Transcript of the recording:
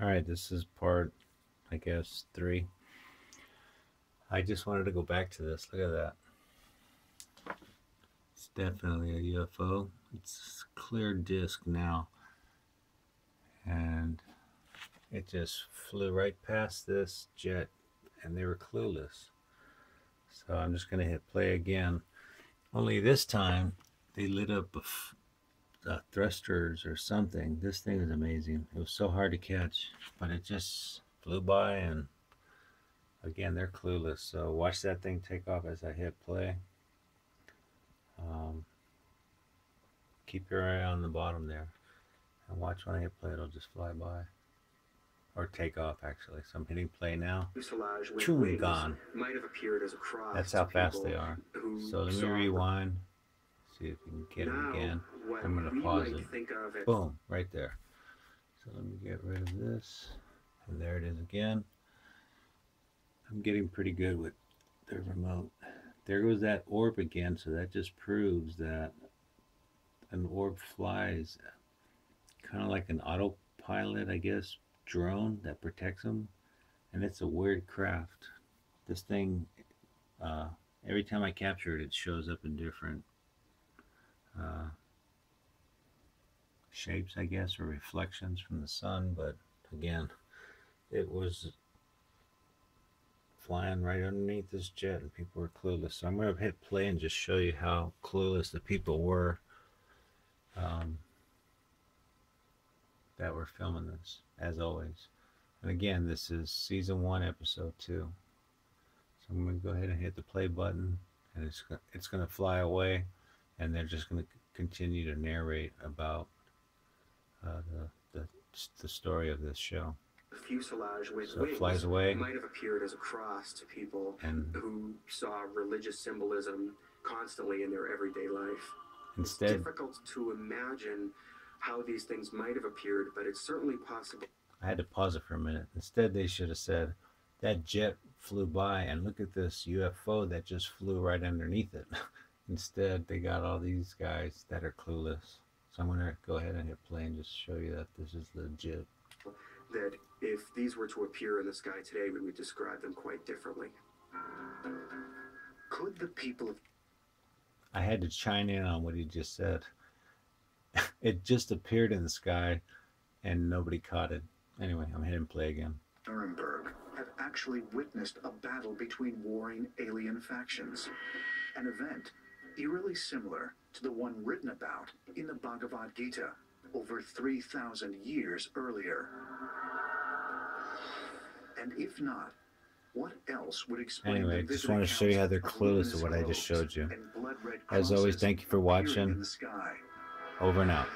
All right, this is part, I guess, three. I just wanted to go back to this. Look at that. It's definitely a UFO. It's a clear disk now. And it just flew right past this jet and they were clueless. So I'm just going to hit play again. Only this time they lit up uh, thrusters or something. This thing is amazing. It was so hard to catch, but it just flew by and again, they're clueless. So watch that thing take off as I hit play. Um, keep your eye on the bottom there and watch when I hit play, it'll just fly by or take off actually. So I'm hitting play now. Boom, gone. That's how fast they are. So let me rewind. See if we can get now, it again. I'm going to pause it. it. Boom, right there. So let me get rid of this. And there it is again. I'm getting pretty good with the remote. There goes that orb again. So that just proves that an orb flies kind of like an autopilot, I guess, drone that protects them. And it's a weird craft. This thing, uh, every time I capture it, it shows up in different uh, shapes, I guess, or reflections from the sun. But again, it was flying right underneath this jet and people were clueless. So I'm going to hit play and just show you how clueless the people were um, that were filming this, as always. And again, this is season one, episode two. So I'm going to go ahead and hit the play button and it's, it's going to fly away and they're just going to continue to narrate about uh, the, the, the story of this show. The fuselage with so wings flies away might have appeared as a cross to people and who saw religious symbolism constantly in their everyday life. Instead, it's difficult to imagine how these things might have appeared, but it's certainly possible. I had to pause it for a minute. Instead, they should have said, that jet flew by and look at this UFO that just flew right underneath it. Instead, they got all these guys that are clueless. So I'm going to go ahead and hit play and just show you that this is legit. That if these were to appear in the sky today, we would describe them quite differently. Could the people of... I had to chime in on what he just said. it just appeared in the sky and nobody caught it. Anyway, I'm hitting play again. Nuremberg have actually witnessed a battle between warring alien factions. An event eerily similar to the one written about in the Bhagavad Gita over 3,000 years earlier. And if not, what else would explain anyway, I just want to show you how they're clueless to what I just showed you. As always, thank you for watching. Over and out.